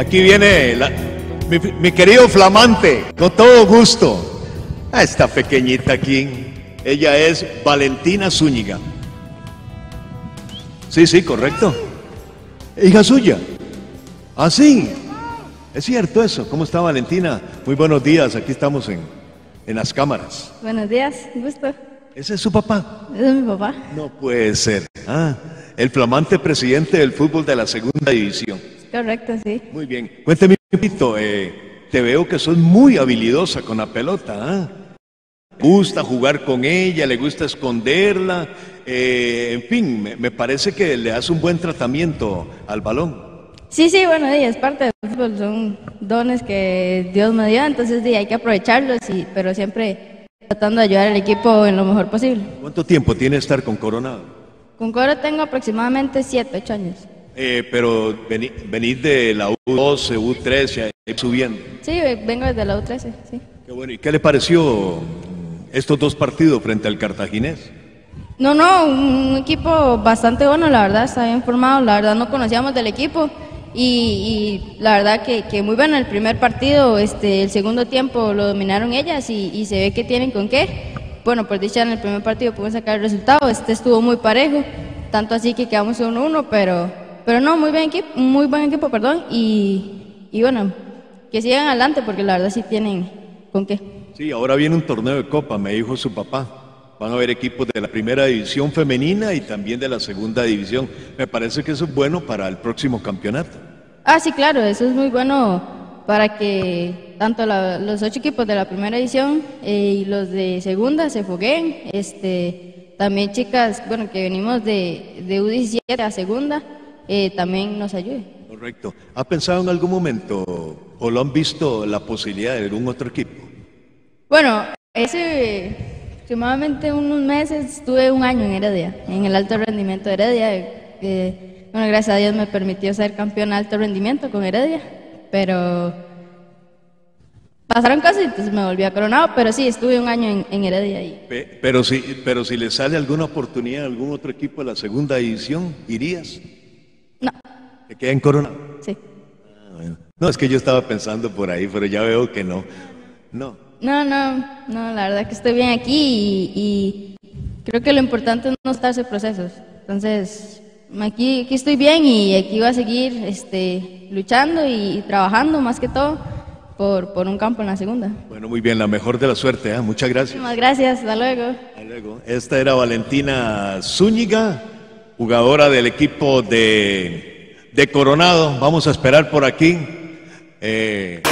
aquí viene la- mi, mi querido flamante, con todo gusto. A esta pequeñita aquí, ella es Valentina Zúñiga. Sí, sí, correcto. Hija suya. Ah, sí. Es cierto eso. ¿Cómo está Valentina? Muy buenos días. Aquí estamos en, en las cámaras. Buenos días, gusto. ¿Ese es su papá? Ese es mi papá. No puede ser. Ah, el flamante presidente del fútbol de la segunda división. Correcto, sí. Muy bien. Cuénteme un poquito. eh, te veo que sos muy habilidosa con la pelota. ¿ah? Gusta jugar con ella, le gusta esconderla. eh, en fin, me, me parece que le das un buen tratamiento al balón. Sí, sí, bueno, es parte del fútbol, son dones que Dios me dio, entonces sí, hay que aprovecharlos, y, pero siempre tratando de ayudar al equipo en lo mejor posible. ¿Cuánto tiempo tiene estar con Coronado? Con Coro tengo aproximadamente 7, 8 años. Eh, pero vení- venís de la U12, U13, ahí subiendo. Sí, vengo desde la U13, sí. Qué bueno. ¿Y qué le pareció estos dos partidos frente al Cartaginés? No, no, un equipo bastante bueno, la verdad, está bien formado, la verdad no conocíamos del equipo y, y la verdad que, que muy bueno el primer partido, este, el segundo tiempo lo dominaron ellas y, y se ve que tienen con qué. Bueno, por dicha en el primer partido pudimos sacar el resultado, este estuvo muy parejo, tanto así que quedamos 1-1, pero, pero no, muy buen equipo, muy buen equipo, perdón, y, y bueno, que sigan adelante porque la verdad sí tienen con qué. Sí, ahora viene un torneo de copa, me dijo su papá. Van a haber equipos de la primera división femenina y también de la segunda división. Me parece que eso es bueno para el próximo campeonato. Ah, sí, claro, eso es muy bueno para que tanto la- los ocho equipos de la primera edición eh, y los de segunda se fogueen. Este, también chicas, bueno, que venimos de, de U17 a segunda, eh, también nos ayude. Correcto. ¿Ha pensado en algún momento o lo han visto la posibilidad de algún otro equipo? Bueno, hace aproximadamente unos meses estuve un año en Heredia, en el alto rendimiento de Heredia. eh, bueno, gracias a Dios me permitió ser campeón alto rendimiento con Heredia, pero pasaron cosas y entonces me volví a Coronado, pero sí, estuve un año en, en Heredia ahí. Pe- Pero si, pero si le sale alguna oportunidad a algún otro equipo de la segunda división, ¿irías? ¿Te queda en Corona? sí. Ah, bueno. No, es que yo estaba pensando por ahí, pero ya veo que no. No. No, no, no, la verdad que estoy bien aquí y, y creo que lo importante es no estarse procesos. Entonces, aquí, aquí estoy bien y aquí voy a seguir este, luchando y, y trabajando más que todo por, por un campo en la segunda. Bueno, muy bien, la mejor de la suerte. ¿eh? Muchas gracias. Muchísimas gracias, hasta luego. Hasta luego. Esta era Valentina Zúñiga, jugadora del equipo de, de Coronado. Vamos a esperar por aquí. Eh,